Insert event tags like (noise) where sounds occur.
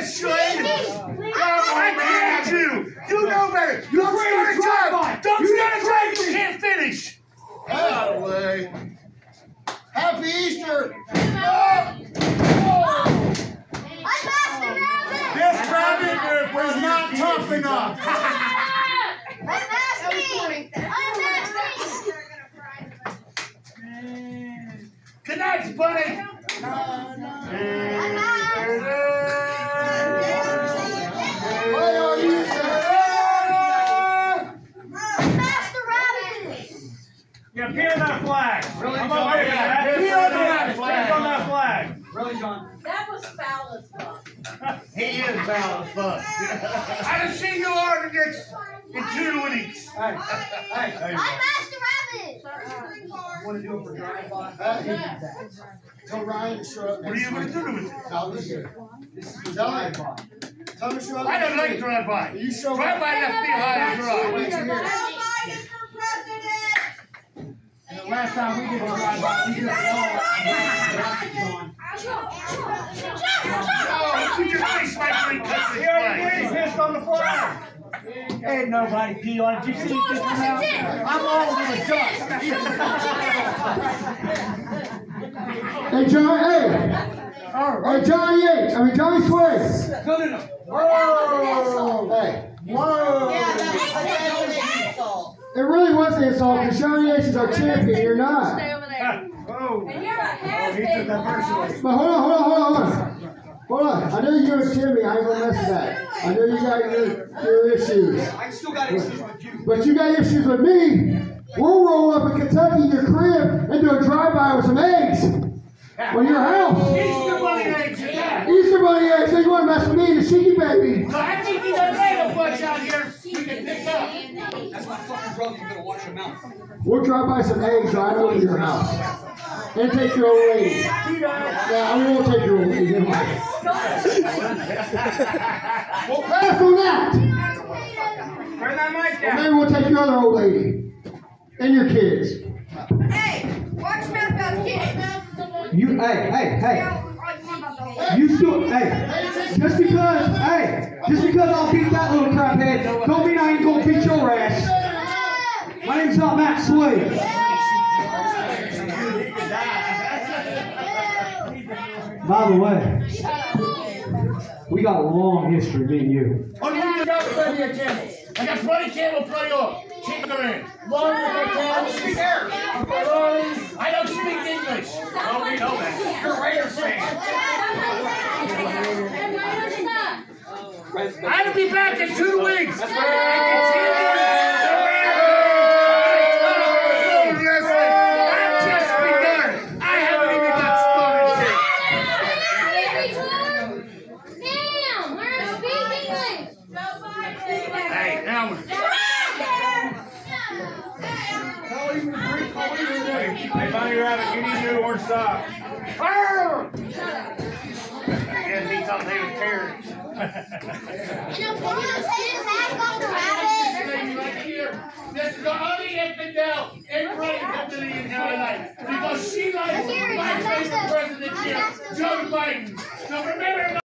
this, Slade. I told you. You know better. You don't start a drive. Don't start a drive. You can't finish. Out of the way. Happy Easter! This rabbit group (laughs) was not tough enough. Good night, buddy. Why are you Yeah, pin on that flag. Really, I'm John? over here. Yeah, Pin pin on on that that flag. Pin on that flag. Really, John? That was foul as fuck. (laughs) He is foul as fuck. I haven't seen you arguments in two weeks. Hey, hey, hey. I'm Master Rabbit. Uh, Want to do it for drive-by? Yeah. Tell Ryan to show up What are you gonna do with it? Now listen. Tell him. Tell him to show up. I don't like week. drive-by. You show up. Drive-by left me high and dry. Wait till here. And the last time we did a drive-by, we did it all. Oh, you just face my green cut this He already did. He way. pissed on the flag. Ain't nobody pee on it. Did you see it just come out? I'm all over the dust. Hey, John, hey. Hey, Johnny Yates. I mean, Johnny Sway. Whoa! Hey, whoa! It really was an insult because Johnny Yates is our champion. You're not. (laughs) Oh. And you're a Oh, he took that personally. But hold on, hold on, hold on, hold on. Hold on. I know you and Timmy. I ain't gonna mess with that. I know you got your, your issues. I still got issues with you. But you got issues with me. We'll roll up in Kentucky in your crib and do a drive-by with some eggs on your house. Easter bunny eggs and that. Easter bunny eggs. So you want to mess with me, the cheeky baby? So I think you got a bunch out here we can pick up. That's my fucking brother. You better watch your mouth. We'll drive by some eggs right over to your house. And take your old lady. Yeah, I won't take your old lady. Never. We'll pass on that. Turn that mic Or down. maybe we'll take your other old lady. And your kids. Hey, watch your mouth about kids. You, hey, hey, hey. You still, hey. Just because, hey, just because I'll beat that little craphead, don't mean I ain't gonna beat your ass. My name's not Matt Slade. By the way, we got a long history, me and you. Oh, you got plenty of camels. I got plenty of camel plenty. Tinkering. Longer than camels. I don't speak English. Oh, we know that. You're a Raiders fan. I'll be back in two weeks. That's I've just we're. Hey, Bunny Rabbit, you need new orange socks. Arr! And he thought they were terrorists. right here. This is the only infidel in running to the United Life because she likes my favorite president here, Joe Biden. So remember.